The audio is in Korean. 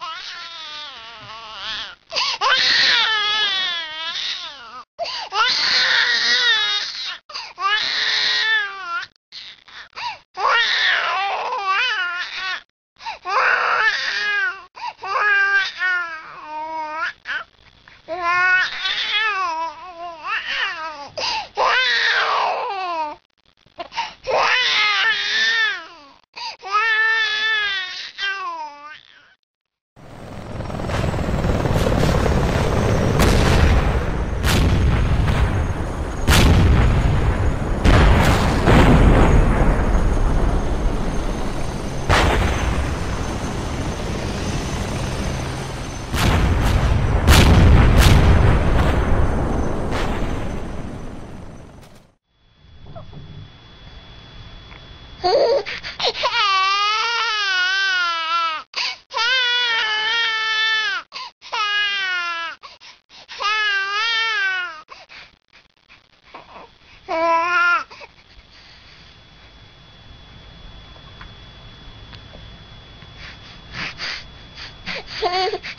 ah. Ha ha ha!